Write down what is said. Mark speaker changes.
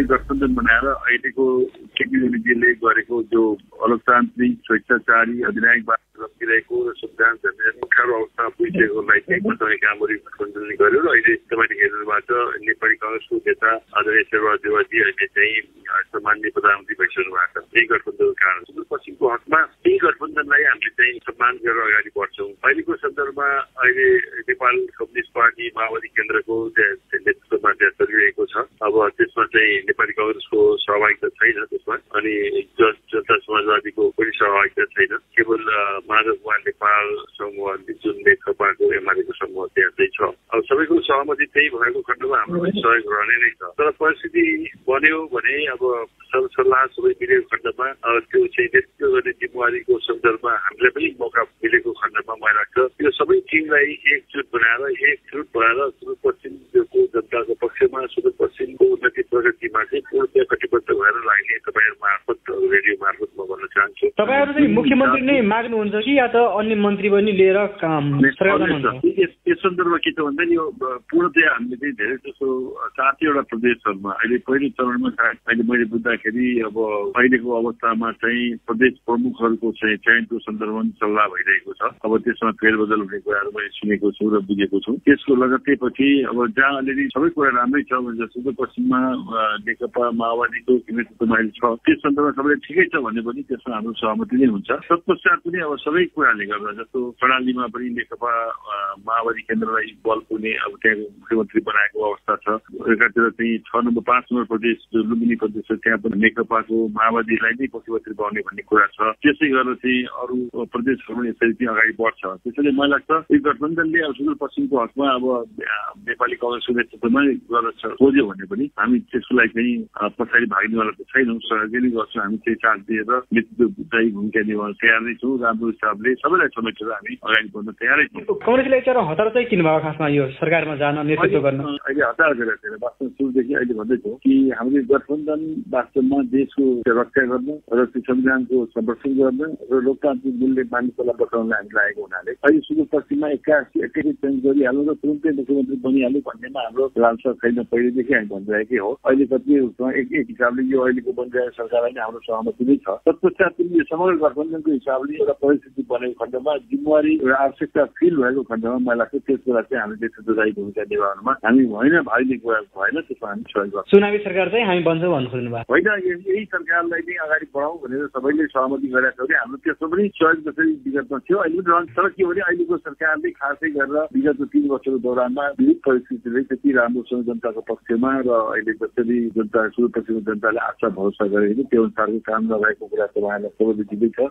Speaker 1: दलले गठबन्धन बनाएर अहिलेको केपी ओलीजीले गरेको जो अलोकतान्त्रिक स्वेच्छाचारी अधिनायकबाट रमिरहेको र संविधान अप्ठ्यारो अवस्थामा पुगिसकेकोलाई बचाउने कामहरू गठबन्धनले गर्यो र अहिले तपाईँले हेर्नुबाट नेपाली कङ्ग्रेसको नेता आदरणीय शेरबहादुर देवाजी अहिले चाहिँ सामान्य प्रधानमन्त्री भइसक्नु भएको छ। यही गठबन्धनको कारण। सुदूरपश्चिमको हकमा यही गठबन्धनलाई हामीले चाहिँ सम्मान गरेर अगाडि बढ्छौँ। अहिलेको सन्दर्भमा अहिले नेपाल कम्युनिस्ट पार्टी माओवादी केन्द्रको त्यहाँ चलिरहेको छ। अब त्यसमा चाहिँ नेपाली कङ्ग्रेसको सहभागिता छैन त्यसमा। अनि जनता समाजवादीको पनि सहभागिता छैन। केवल माधव कुमार नेपाल समूह जुन नेकपाको एमालेको समूह त्यहाँ चाहिँ छ। अब सबैको सहमति त्यही भएको खण्डमा हाम्रो पनि सहयोग रहने नै छ। तर परिस्थिति बन्यो भने अब सरसल्लाह सबै मिलेको खण्डमा त्यो चाहिँ नेतृत्व गर्ने जिम्मेवारीको सन्दर्भमा हामीलाई पनि मौका मिलेको खण्डमा मलाई लाग्छ। यो सबै टिमलाई एकजुट बनाएर एकजुट बनाएर जनताको पक्षमा सुदूरपश्चिमको उन्नति म भन्न चाहन्छु।
Speaker 2: तपाईँहरू चाहिँ मुख्यमन्त्री नै माग्नुहुन्छ कि या त अन्य मन्त्री पनि लिएर काम
Speaker 1: यस सन्दर्भमा के छ भन्दा यो पूर्णतया हामीले चाहिँ धेरै जसो सातैवटा प्रदेशहरूमा अहिले पहिलो चरणमा अहिले मैले बुझ्दाखेरि अब अहिलेको अवस्थामा चाहिँ प्रदेश प्रमुखहरूको चाहिँ चयनको सन्दर्भमा सल्लाह भइरहेको छ। अब त्यसमा फेरबदल हुने कुराहरू मैले सुनेको छु र बुझेको छु। त्यसको लगत्तै पछि अब जहाँ अलिअलि सबै कुरा राम्रै छ भने सुदूरपश्चिममा नेकपा माओवादीको नेतृत्वमा अहिले छ। त्यस सन्दर्भमा सबैले ठिकै छ भने पनि त्यसमा हाम्रो सहमति नै हुन्छ। तत्पश्चात पनि अब सबै कुराले गर्दा जस्तो प्रणालीमा पनि नेकपा माओवादी केन्द्रलाई बल पुग्ने अब त्यहाँको मुख्यमन्त्री बनाएको अवस्था छ। एकातिर चाहिँ छ नम्बर पाँच नम्बर प्रदेश जो लुम्बिनी प्रदेश छ त्यहाँ पनि नेकपाको माओवादीलाई नै मुख्यमन्त्री बनाउने भन्ने कुरा छ। त्यसै गरेर चाहिँ अरू प्रदेशहरू यसरी चाहिँ अगाडि बढ्छ। त्यसैले मलाई लाग्छ यो गठबन्धनले अब सुदूरपश्चिमको हकमा अब नेपाली कङ्ग्रेसको नेतृत्वमै गरेर खोज्यो भने पनि हामी त्यसको लागि चाहिँ पछाडि भाग्नेवाला त छैनौँ। सहयोगी नै गर्छौँ। हामी चाहिँ चार्ज दिएर नेतृत्वदायी भूमिका निभाउन तयार नै छौँ राम्रो हिसाबले सबैलाई समेटेर हामी अगाडि बढ्न तयारै छौँ।
Speaker 2: कङ्ग्रेसले हतार चाहिँ किन भएको खासमा यो सरकारमा जान नेतृत्व गर्न?
Speaker 1: अहिले हतार गरेर छैन वास्तवमा सुरुदेखि अहिले भन्दैछौँ कि हामीले गठबन्धन वास्तवमा देशको रक्षा गर्न र त्यो संविधानको संरक्षण गर्न र लोकतान्त्रिक मूल्य मानिसहरूलाई बचाउन हामी लागेको हुनाले अहिले सुदूरपश्चिममा एक्कासी एकैचोटि चेन्ज गरिहालौँ र तुरन्तै मुख्यमन्त्री बनिहाल्यो भन्नेमा हाम्रो लालसा छैन पहिलेदेखि हामी भनिरहेकै हो। अहिले कति एक एक हिसाबले यो अहिलेको बनिरहेको सरकारलाई नै हाम्रो सहमति नै छ। तत्पश्चात पनि यो समग्र गठबन्धनको हिसाबले एउटा परिस्थिति बनेको खण्डमा जिम्मेवारी र आवश्यकता फिल भएको खण्डमा मलाई लाग्छ त्यस बेला चाहिँ हामीले नेतृत्वदायी भूमिका निभाउनमा हामी होइन भाइ लिएको भएन त्यसमा हामी सहयोग गर्छौँ।
Speaker 2: चुनावी सरकार चाहिँ हामी बन्छौँ भन्नु खोज्नु भएको।
Speaker 1: होइन यही सरकारलाई नै अगाडि बढाउँ भनेर सबैले सहमति गरेका छौँ भने हाम्रो त्यसमा पनि सहयोग जसरी विगतमा थियो अहिले पनि रहन्छ। तर के भने अहिलेको सरकारले खासै गरेर विगतको तिन वर्षको दौरानमा विविध परिस्थितिले त्यति राम्रोसँग जनताको पक्षमा र अहिले जसरी जनता सुदूरपश्चिमको जनताले आशा भरोसा गरेको त्यो अनुसारको काम कुरा तपाईँहरूलाई सबैले दिँदैछ।